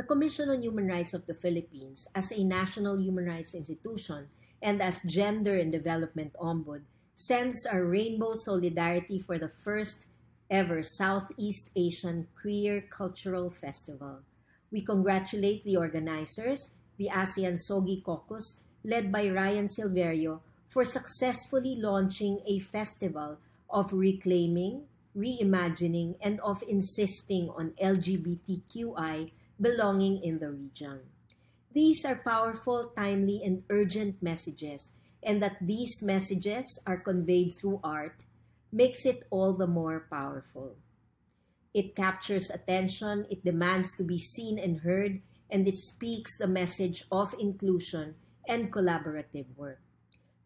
The Commission on Human Rights of the Philippines, as a national human rights institution and as Gender and Development Ombud, sends our rainbow solidarity for the first ever Southeast Asian Queer Cultural Festival. We congratulate the organizers, the ASEAN SOGIE Caucus, led by Ryan Silverio, for successfully launching a festival of reclaiming, reimagining, and of insisting on LGBTQI belonging in the region. These are powerful, timely, and urgent messages, and that these messages are conveyed through art makes it all the more powerful. It captures attention, it demands to be seen and heard, and it speaks the message of inclusion and collaborative work.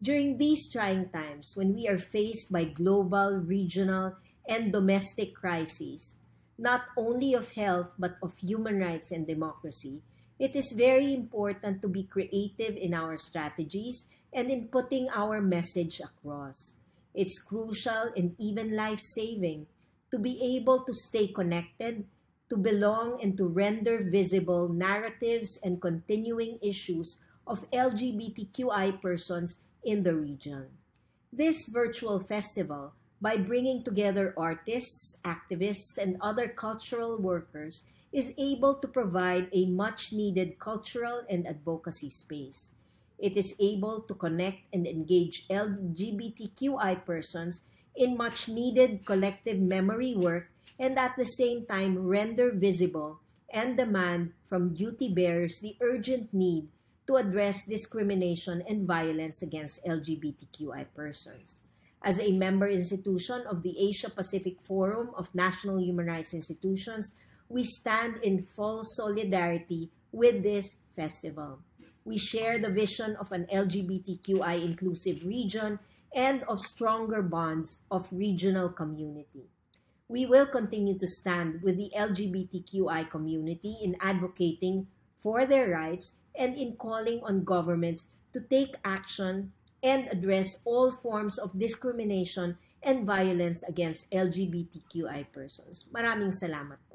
During these trying times, when we are faced by global, regional, and domestic crises, not only of health but of human rights and democracy, it is very important to be creative in our strategies and in putting our message across. It's crucial and even life-saving to be able to stay connected, to belong and to render visible narratives and continuing issues of LGBTQI persons in the region. This virtual festival by bringing together artists, activists, and other cultural workers is able to provide a much needed cultural and advocacy space. It is able to connect and engage LGBTQI persons in much needed collective memory work and at the same time render visible and demand from duty bearers the urgent need to address discrimination and violence against LGBTQI persons as a member institution of the Asia Pacific Forum of National Human Rights Institutions, we stand in full solidarity with this festival. We share the vision of an LGBTQI inclusive region and of stronger bonds of regional community. We will continue to stand with the LGBTQI community in advocating for their rights and in calling on governments to take action and address all forms of discrimination and violence against LGBTQI persons. Maraming salamat po.